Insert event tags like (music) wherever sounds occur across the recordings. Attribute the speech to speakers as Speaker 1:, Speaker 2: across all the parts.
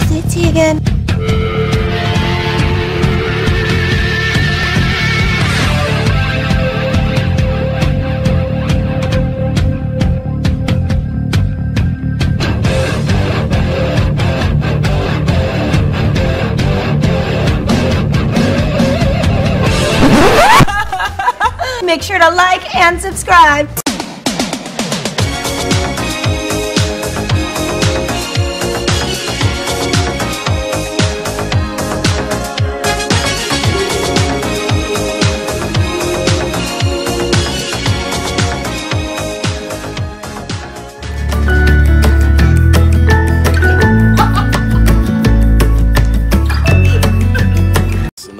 Speaker 1: Teigen. (laughs) Make sure to like and subscribe.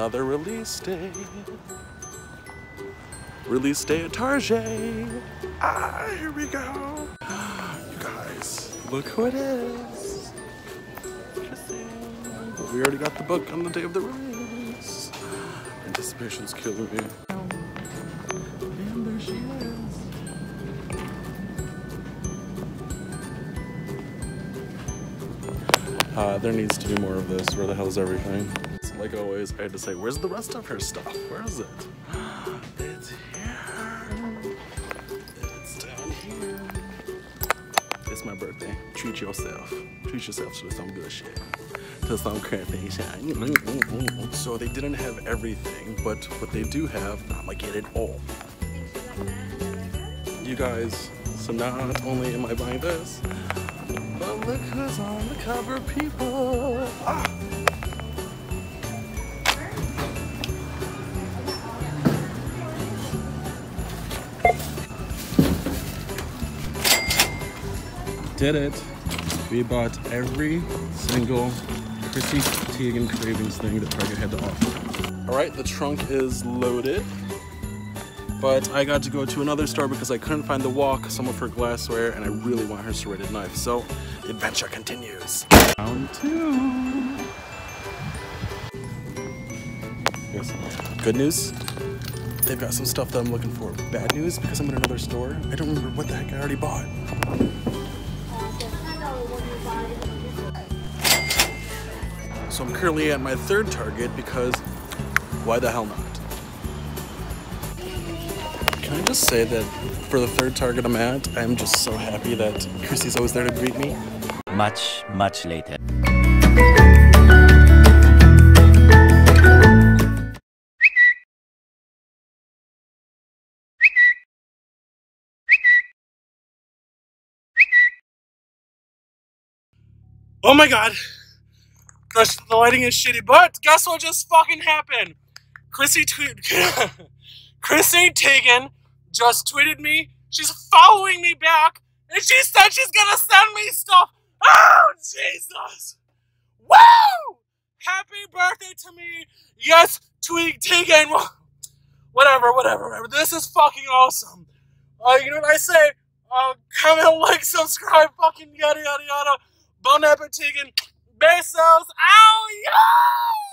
Speaker 2: Another release day. Release day at Target. Ah, here we go. (gasps) You guys, look who it is. Interesting. We already got the book on the day of the release. Anticipation's killing me. And there she is. Uh, there needs to be more of this. Where the hell is everything? Like always, I had to say, where's the rest of her stuff? Where is it? (gasps) It's here. It's down here. It's my birthday. Treat yourself. Treat yourself to some good shit. To some crappy shit. So they didn't have everything, but what they do have, I'ma get it all. You guys, so not only am I buying this, but look who's on the cover, people. Ah. Did it. We bought every single Chrissy Teigen Cravings thing that Target had to offer. All right, the trunk is loaded. But I got to go to another store because I couldn't find the wok, some of her glassware, and I really want her serrated knife. So the adventure continues. Round two. Yes. Good news. They've got some stuff that I'm looking for. Bad news because I'm in another store. I don't remember what the heck I already bought. So I'm currently at my third Target because why the hell not? Can I just say that for the third Target I'm at, I'm just so happy that Chrissy's always there to greet me.
Speaker 3: Much, much later.
Speaker 2: Oh my god! The lighting is shitty, but guess what just fucking happened? Chrissy tweet (laughs) Chrissy Teigen just tweeted me. She's following me back, and she said she's gonna send me stuff. Oh Jesus! Woo! Happy birthday to me! Yes, tweet Teigen. (laughs) Whatever, whatever, whatever. This is fucking awesome. Uh, you know what I say? Uh, comment, (laughs) like, subscribe, fucking yada yada yada. Bon appetit Bezos. Ow, yo!